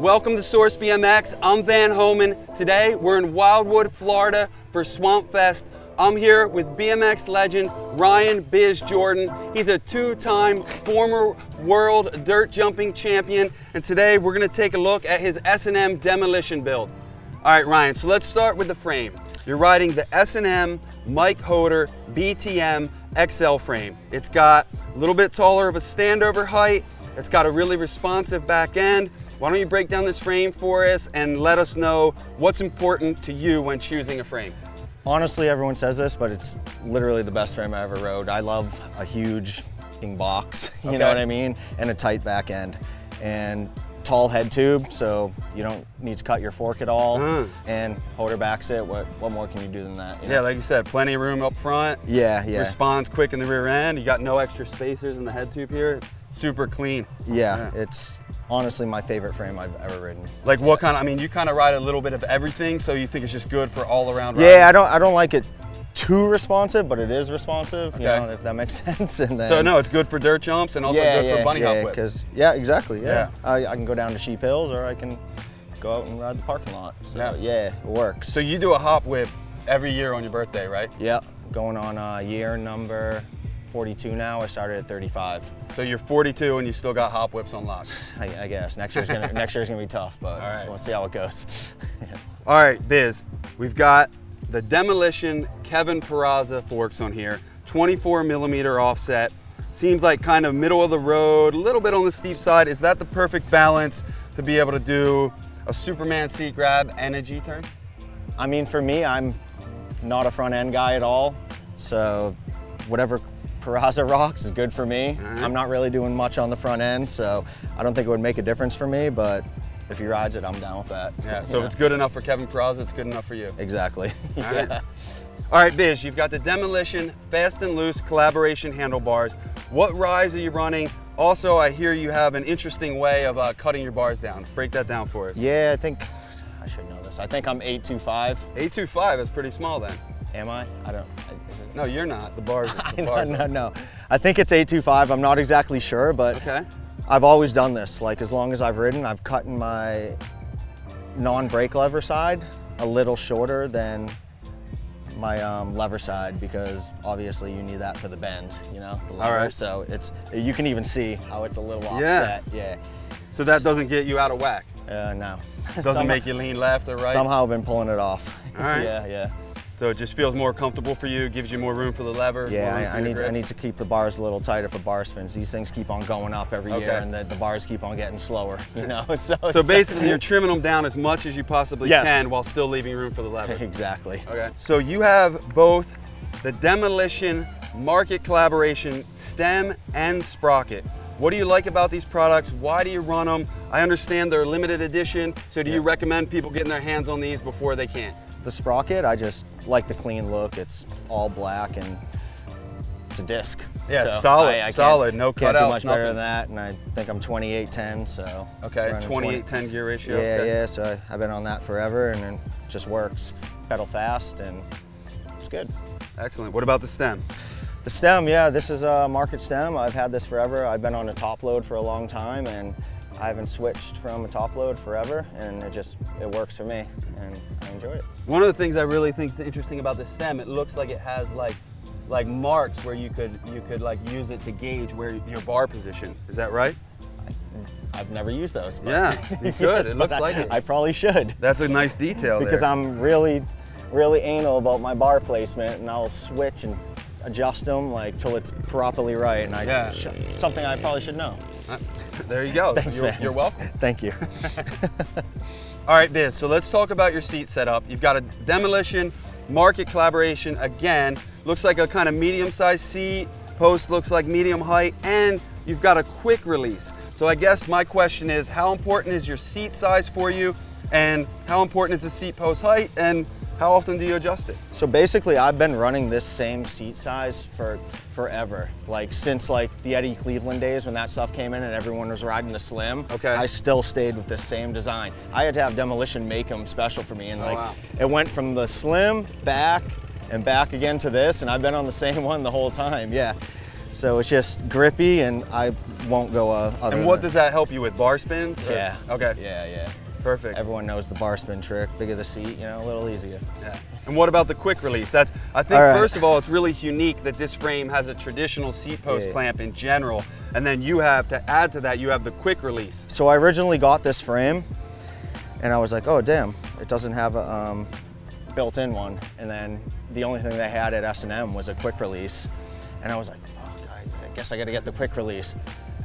Welcome to Source BMX. I'm Van Homan. Today we're in Wildwood, Florida for Swamp Fest. I'm here with BMX legend Ryan Biz Jordan. He's a two-time former world dirt jumping champion, and today we're gonna take a look at his S&M demolition build. All right, Ryan, so let's start with the frame. You're riding the S&M Mike Hoder BTM XL frame. It's got a little bit taller of a standover height. It's got a really responsive back end. Why don't you break down this frame for us and let us know what's important to you when choosing a frame? Honestly, everyone says this, but it's literally the best frame I ever rode. I love a huge box, you okay. know what I mean? And a tight back end. And tall head tube, so you don't need to cut your fork at all. Mm. And Hoder backs it. What what more can you do than that? You know? Yeah, like you said, plenty of room up front. Yeah, yeah. Responds quick in the rear end. You got no extra spacers in the head tube here. Super clean. Yeah, yeah. it's honestly my favorite frame I've ever ridden. Like what kind of, I mean, you kind of ride a little bit of everything, so you think it's just good for all around riding? Yeah, I don't, I don't like it too responsive, but it is responsive, okay. you know, if that makes sense. And then, so no, it's good for dirt jumps and also yeah, good yeah, for bunny yeah, hop whips. Yeah, exactly, yeah. yeah. I, I, can go down to Sheep Hills or I can go out and ride the parking lot. So yeah, yeah it works. So you do a hop whip every year on your birthday, right? Yeah, going on uh, year number 42 now. I started at 35. So you're 42 and you still got hop whips on lock. I, I guess next year's gonna next year's gonna be tough, but right. we'll see how it goes. yeah. All right, Biz, we've got the Demolition Kevin Peraza forks on here, 24 millimeter offset. Seems like kind of middle of the road, a little bit on the steep side. Is that the perfect balance to be able to do a Superman seat grab and a G-turn? I mean, for me, I'm not a front end guy at all. So whatever Peraza rocks is good for me. Right. I'm not really doing much on the front end, so I don't think it would make a difference for me, but if he rides it, I'm down with that. Yeah, so if it's good enough for Kevin Peraza, it's good enough for you. Exactly, All yeah. Right. All right, Biz, you've got the Demolition Fast and Loose collaboration handlebars. What rise are you running? Also, I hear you have an interesting way of uh, cutting your bars down. Break that down for us. Yeah, I think, I should know this. I think I'm 825. 825 is pretty small then. Am I? I don't. Is it? No, you're not. The bars. The bars no, no, no. I think it's 825. I'm not exactly sure, but okay. I've always done this. Like as long as I've ridden, I've cut in my non-brake lever side a little shorter than my um, lever side because obviously you need that for the bend, you know, the lever. All right. So it's you can even see how it's a little offset. Yeah. yeah. So that doesn't get you out of whack. Uh, no. Doesn't somehow, make you lean left or right. Somehow I've been pulling it off. All right. yeah, yeah. So it just feels more comfortable for you, gives you more room for the lever. Yeah, I, I need I need to keep the bars a little tighter for bar spins. These things keep on going up every okay. year, and the, the, bars keep on getting slower. You know, so so basically you're trimming them down as much as you possibly yes. can while still leaving room for the lever. exactly. Okay. So you have both the demolition market collaboration stem and sprocket. What do you like about these products? Why do you run them? I understand they're limited edition, so do yeah. you recommend people getting their hands on these before they can? The sprocket, I just like the clean look. It's all black and it's a disc. Yeah, so solid, I, I solid, no cutouts, Can't do much nothing. better than that, and I think I'm 2810, so. Okay, 2810 gear ratio. Yeah, okay. yeah, so I've been on that forever, and it just works. Pedal fast, and it's good. Excellent. What about the stem? The stem, yeah, this is a market stem. I've had this forever. I've been on a top load for a long time, and I haven't switched from a top load forever and it just, it works for me and I enjoy it. One of the things I really think is interesting about this stem, it looks like it has like like marks where you could you could like use it to gauge where your bar position. Is that right? I, have never used those. yeah, you could. yes, it looks I, like it. I probably should. That's a nice detail Because there. I'm really, really anal about my bar placement and I'll switch and adjust them like till it's properly right. And I yeah. something I probably should know. Uh, there you go. Thanks, you're, man. You're welcome. Thank you. All right, Biz, so let's talk about your seat setup. You've got a demolition market collaboration. Again, looks like a kind of medium-sized seat. Post looks like medium height, and you've got a quick release. So I guess my question is, how important is your seat size for you? And how important is the seat post height? And how often do you adjust it? So basically I've been running this same seat size for forever. Like since like the Eddie Cleveland days when that stuff came in and everyone was riding the Slim. Okay. I still stayed with the same design. I had to have Demolition make them special for me and oh, like wow. it went from the Slim back and back again to this and I've been on the same one the whole time, yeah. So it's just grippy and I won't go uh, other And what does that help you with? Bar spins? or- Yeah. Okay. Yeah, yeah. Perfect. Everyone knows the bar spin trick. Bigger the seat, you know, a little easier. Yeah. And what about the quick release? That's I think right. first of all, it's really unique that this frame has a traditional seat post Yeah. clamp in general, and then you have to add to that, you have the quick release. So I originally got this frame and I was like, oh damn, it doesn't have a um, built-in one. And then the only thing they had at S&M was a quick release. And I was like, fuck, I, I guess I gotta get the quick release.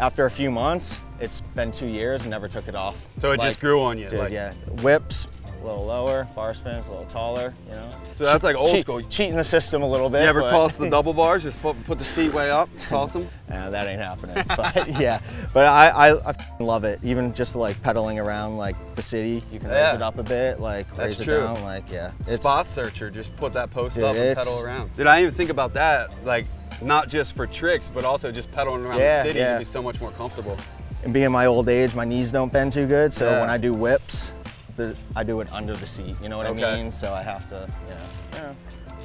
After a few months, it's been two years and never took it off. So it Like, just grew on you. Dude, like, yeah. Whips, a little lower, bar spins, a little taller, you know. So that's like old Cheat- school. Cheating the system a little bit. You ever but- toss the double bars? Just put, put the seat way up, toss them? Nah, that ain't happening. But yeah, but I, I, I love it. Even just like pedaling around like the city, you can raise it up a bit, like That's raise true. it down, like yeah. It's... Spot searcher, just put that post Dude, up and it's- pedal around. Dude, I didn't even think about that. Like, not just for tricks, but also just pedaling around Yeah, the city, yeah. you'd be so much more comfortable. And being my old age, my knees don't bend too good, so Yeah. when I do whips, the, I do it under the seat. You know what Okay. I mean? So I have to, you know, you know,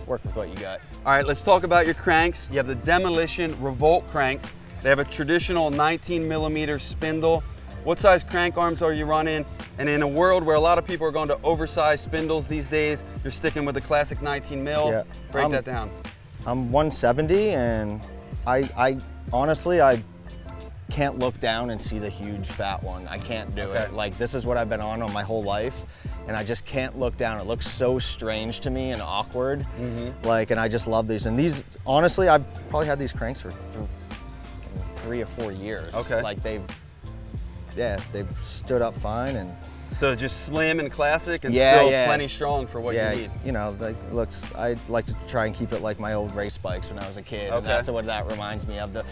work with what you got. All right, let's talk about your cranks. You have the Demolition Revolt cranks. They have a traditional 19 millimeter spindle. What size crank arms are you running? And in a world where a lot of people are going to oversized spindles these days, you're sticking with the classic 19 mil. Yeah. Break Um, that down. I'm 170, and I, I honestly, I can't look down and see the huge fat one. I can't do Okay. it. Like this is what I've been on on my whole life, and I just can't look down. It looks so strange to me and awkward. Mm-hmm. Like, and I just love these. And these, honestly, I've probably had these cranks for three or four years. Okay. Like they've, yeah, they've stood up fine and. So just slim and classic and Yeah, still yeah. plenty strong for what yeah, you need. You know, like looks. I like to try and keep it like my old race bikes when I was a kid. Okay. And that's what that reminds me of. The,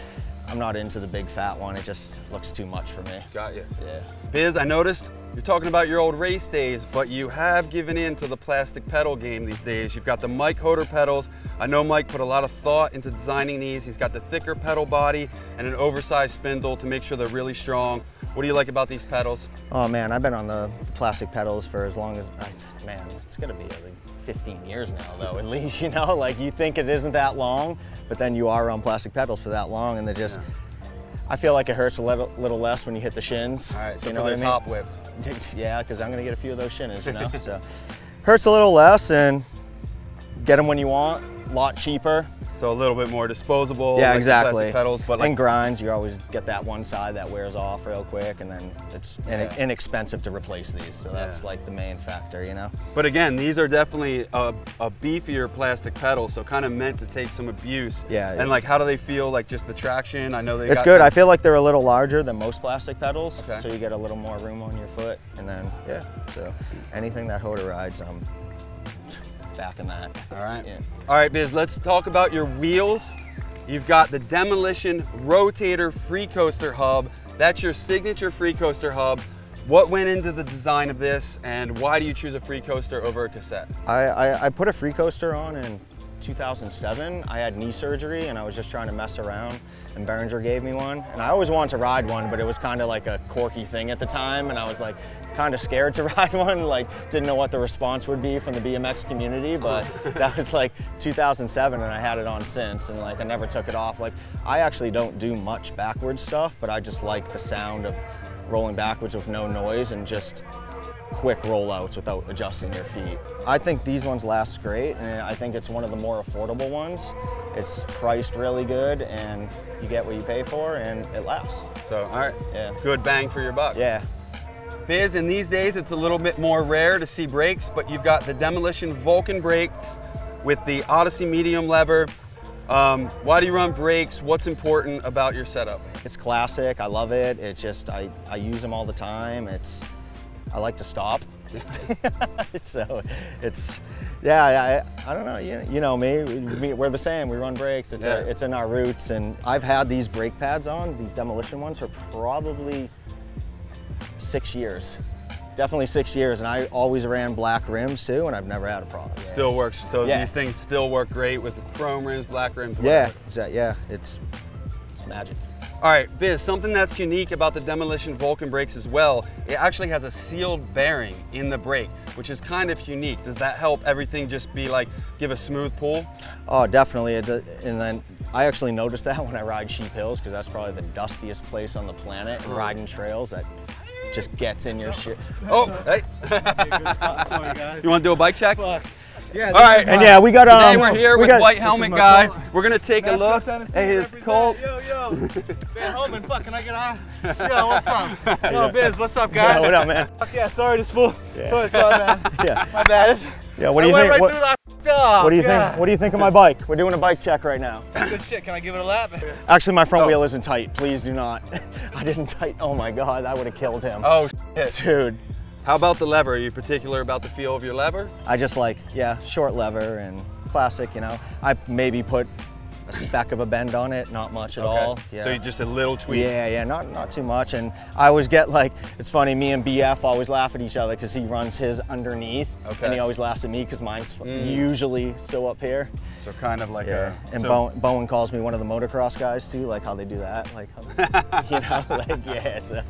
I'm not into the big fat one. It just looks too much for me. Got you. Yeah. Biz, I noticed you're talking about your old race days, but you have given in to the plastic pedal game these days. You've got the Mike Hoder pedals. I know Mike put a lot of thought into designing these. He's got the thicker pedal body and an oversized spindle to make sure they're really strong. What do you like about these pedals? Oh man, I've been on the plastic pedals for as long as, I, man, it's gonna be like 15 years now though, at least, you know? Like you think it isn't that long, but then you are on plastic pedals for that long and they're just, I feel like it hurts a little, little less when you hit the shins. All right, so you for know what I mean? hop whips. yeah, because I'm gonna get a few of those shins, you know? so hurts a little less and get them when you want, a lot cheaper. So a little bit more disposable. yeah, like exactly. Plastic pedals, but like and grinds, you always get that one side that wears off real quick, and then it's in- inexpensive to replace these. So that's Yeah. like the main factor, you know. But again, these are definitely a, a beefier plastic pedal, so kind of meant to take some abuse. Yeah, And yeah. like, how do they feel? Like just the traction? I know they. It's good. the- I feel like they're a little larger than most plastic pedals, Okay. so you get a little more room on your foot, and then yeah. So anything that Hoder rides, I'm backing that. All right. Yeah. All right, Biz, let's talk about your wheels. You've got the Demolition Rotator Free Coaster Hub. That's your signature free coaster hub. What went into the design of this and why do you choose a free coaster over a cassette? I, I, I put a free coaster on in 2007. I had knee surgery and I was just trying to mess around and Behringer gave me one. And I always wanted to ride one, but it was kind of like a quirky thing at the time. And I was like kind of scared to ride one, like didn't know what the response would be from the BMX community. But that was like 2007 and I had it on since and like I never took it off. Like I actually don't do much backwards stuff, but I just like the sound of rolling backwards with no noise and just quick rollouts without adjusting your feet. I think these ones last great, and I think it's one of the more affordable ones. It's priced really good, and you get what you pay for, and it lasts. So, all right, Yeah. good bang for your buck. Yeah. Biz, in these days, it's a little bit more rare to see brakes, but you've got the Demolition Vulcan brakes with the Odyssey medium lever. Um, why do you run brakes? What's important about your setup? It's classic. I love it. It just I, I use them all the time. It's I like to stop. so it's yeah I, I don't know you, you know me we, we're the same we run brakes it's Yeah. a, it's in our roots and I've had these brake pads on these demolition ones for probably six years definitely six years and I always ran black rims too and I've never had a problem Still it's- works. So Yeah. these things still work great with the chrome rims, black rims. yeah exactly yeah it's it's magic. All right, Biz, something that's unique about the Demolition Vulcan brakes as well, it actually has a sealed bearing in the brake, which is kind of unique. Does that help everything just be like, give a smooth pull? Oh, definitely. And then I actually notice that when I ride Sheep Hills, because that's probably the dustiest place on the planet, and riding trails that just gets in your shit. Oh, hey. you want to do a bike check? Fuck. Yeah. All right. And yeah, we got Today um, we're here we with got, White Helmet Guy. We're gonna take a look at his Colt. Yo, yo. Van Homan, fuck, can I get on? Yo, what's up? Yo, Biz, what's up, guys? Yeah, what up, man? Fuck yeah, sorry to spoil. Yeah. Sorry, sorry, man. Yeah. My bad. It's, Yeah. What do I you went think? right what. Oh, what do you God. think? What do you think of my bike? We're doing a bike check right now. Good shit. Can I give it a lap? Actually, my front Oh. wheel isn't tight. Please do not. I didn't tight. Oh my god, that would have killed him. Oh, shit. Dude, How about the lever? Are you particular about the feel of your lever? I just like yeah, short lever and classic. You know, I maybe put a speck of a bend on it, not much at all. Yeah. So you just a little tweak. Yeah, yeah, not not too much. And I always get like, it's funny, me and BF always laugh at each other because he runs his underneath, Okay. and he always laughs at me because mine's f mm. usually so up here. So kind of like Yeah. a. And so- Bowen, Bowen calls me one of the motocross guys too, like how they do that, like, how- you know, like yeah. So.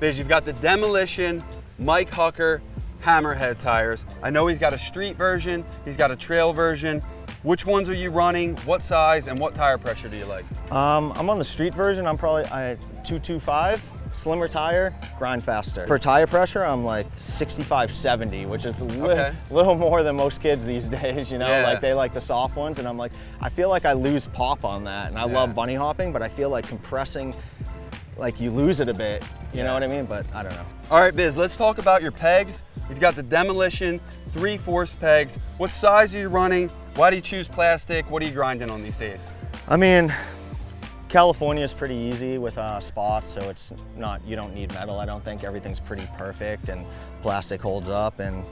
Biz, you've got the Demolition, Mike Hucker, Hammerhead tires. I know he's got a street version, he's got a trail version. Which ones are you running? What size and what tire pressure do you like? Um, I'm on the street version. I'm probably I 225, slimmer tire, grind faster. For tire pressure, I'm like 65, 70, which is a li- Okay. little more than most kids these days. You know, Yeah. like they like the soft ones, and I'm like, I feel like I lose pop on that, and I Yeah. love bunny hopping, but I feel like compressing, like you lose it a bit. You know what I mean? But I don't know. All right, Biz, let's talk about your pegs. You've got the Demolition, three force pegs. What size are you running? Why do you choose plastic? What are you grinding on these days? I mean, California is pretty easy with uh, spots, so it's not, you don't need metal. I don't think everything's pretty perfect and plastic holds up and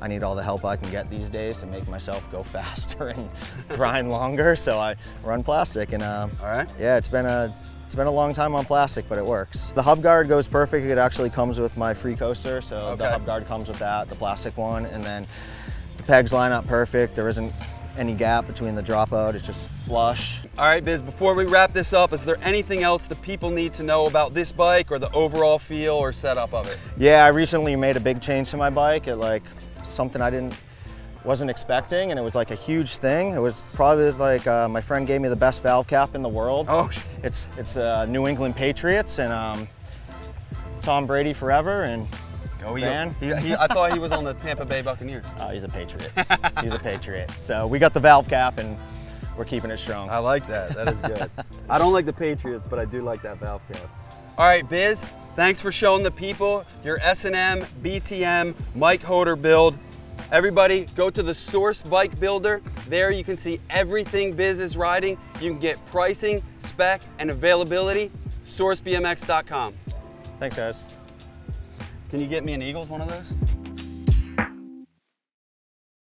I need all the help I can get these days to make myself go faster and grind longer. So I run plastic and uh, All right. yeah, it's been a, it's, it's been a long time on plastic, but it works. The hub guard goes perfect. It actually comes with my free coaster. So the hub guard comes with that, the plastic one, and then the pegs line up perfect. There isn't any gap between the dropout. It's just flush. All right, Biz, before we wrap this up, is there anything else the people need to know about this bike or the overall feel or setup of it? Yeah, I recently made a big change to my bike. It like something I didn't wasn't expecting, and it was like a huge thing. It was probably like uh, my friend gave me the best valve cap in the world. Oh, sh- It's it's uh, New England Patriots and um, Tom Brady forever, and Go he, Van? he, he, I thought he was on the Tampa Bay Buccaneers. uh, he's a Patriot. he's a Patriot. So we got the valve cap, and we're keeping it strong. I like that. That is good. I don't like the Patriots, but I do like that valve cap. All right, Biz, thanks for showing the people your S&M, BTM, Mike Hoder build. Everybody, go to the Source Bike Builder. There you can see everything Biz is riding. You can get pricing, spec, and availability. SourceBMX.com. Thanks, guys. Can you get me an Eagles one of those?